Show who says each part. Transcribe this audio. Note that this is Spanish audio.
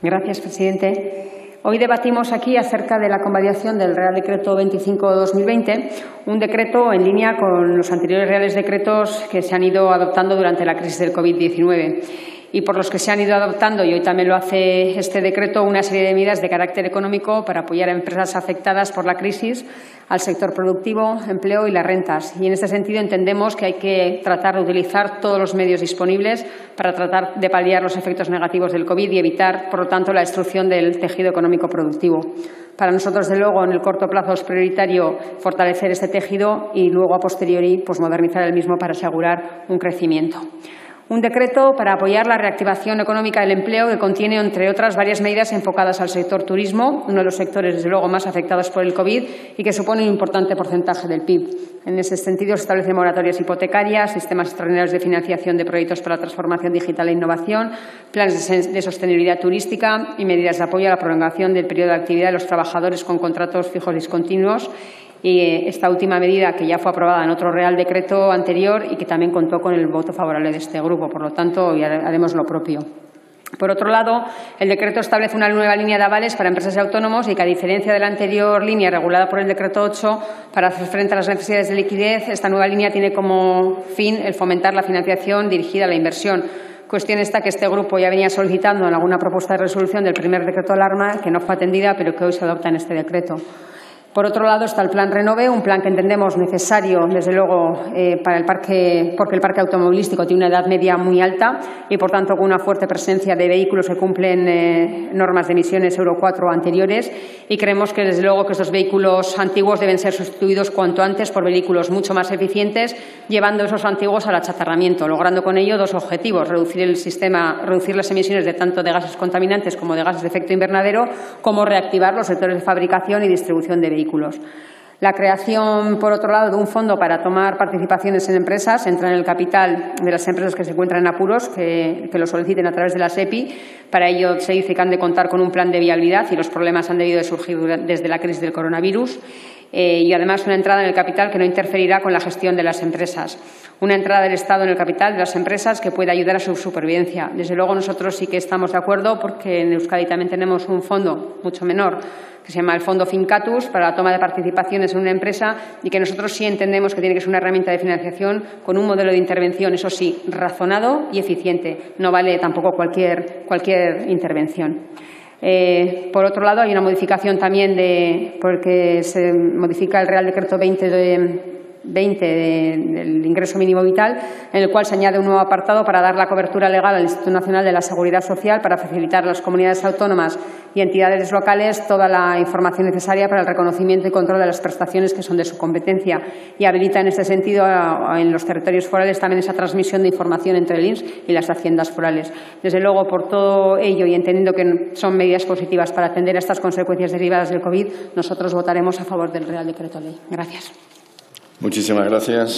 Speaker 1: Gracias, presidente. Hoy debatimos aquí acerca de la convalidación del Real Decreto 25-2020, un decreto en línea con los anteriores reales decretos que se han ido adoptando durante la crisis del COVID-19 y por los que se han ido adoptando, y hoy también lo hace este decreto, una serie de medidas de carácter económico para apoyar a empresas afectadas por la crisis, al sector productivo, empleo y las rentas. Y en este sentido entendemos que hay que tratar de utilizar todos los medios disponibles para tratar de paliar los efectos negativos del COVID y evitar, por lo tanto, la destrucción del tejido económico productivo. Para nosotros, de luego, en el corto plazo es prioritario fortalecer este tejido y luego, a posteriori, pues modernizar el mismo para asegurar un crecimiento. Un decreto para apoyar la reactivación económica del empleo que contiene, entre otras, varias medidas enfocadas al sector turismo, uno de los sectores, desde luego, más afectados por el COVID y que supone un importante porcentaje del PIB. En ese sentido, se establecen moratorias hipotecarias, sistemas extraordinarios de financiación de proyectos para la transformación digital e innovación, planes de sostenibilidad turística y medidas de apoyo a la prolongación del periodo de actividad de los trabajadores con contratos fijos discontinuos y eh, esta última medida que ya fue aprobada en otro Real Decreto anterior y que también contó con el voto favorable de este grupo. Por lo tanto, hoy haremos lo propio. Por otro lado, el decreto establece una nueva línea de avales para empresas y autónomos y que, a diferencia de la anterior línea regulada por el decreto 8, para hacer frente a las necesidades de liquidez, esta nueva línea tiene como fin el fomentar la financiación dirigida a la inversión. Cuestión esta que este grupo ya venía solicitando en alguna propuesta de resolución del primer decreto de alarma, que no fue atendida, pero que hoy se adopta en este decreto. Por otro lado está el Plan Renove, un plan que entendemos necesario, desde luego, eh, para el parque, porque el parque automovilístico tiene una edad media muy alta y, por tanto, con una fuerte presencia de vehículos que cumplen eh, normas de emisiones Euro 4 anteriores. Y creemos que, desde luego, que estos vehículos antiguos deben ser sustituidos cuanto antes por vehículos mucho más eficientes, llevando esos antiguos al achatarramiento, logrando con ello dos objetivos: reducir el sistema, reducir las emisiones de tanto de gases contaminantes como de gases de efecto invernadero, como reactivar los sectores de fabricación y distribución de vehículos vehículos. La creación, por otro lado, de un fondo para tomar participaciones en empresas, entra en el capital de las empresas que se encuentran en apuros, que, lo soliciten a través de la SEPI. Para ello se dice que han de contar con un plan de viabilidad y los problemas han debido de surgir desde la crisis del coronavirus. Eh, y además una entrada en el capital que no interferirá con la gestión de las empresas. Una entrada del Estado en el capital de las empresas que puede ayudar a su supervivencia. Desde luego nosotros sí que estamos de acuerdo porque en Euskadi también tenemos un fondo mucho menor que se llama el Fondo Fincatus para la toma de participaciones en una empresa y que nosotros sí entendemos que tiene que ser una herramienta de financiación con un modelo de intervención, eso sí, razonado y eficiente. No vale tampoco cualquier, cualquier intervención. Eh, por otro lado, hay una modificación también de, porque se modifica el Real Decreto 20 de 20 del ingreso mínimo vital, en el cual se añade un nuevo apartado para dar la cobertura legal al Instituto Nacional de la Seguridad Social para facilitar a las comunidades autónomas y entidades locales toda la información necesaria para el reconocimiento y control de las prestaciones que son de su competencia y habilita en este sentido en los territorios forales también esa transmisión de información entre el INS y las haciendas forales. Desde luego, por todo ello y entendiendo que son medidas positivas para atender a estas consecuencias derivadas del COVID, nosotros votaremos a favor del Real Decreto Ley. Gracias.
Speaker 2: Muchísimas gracias.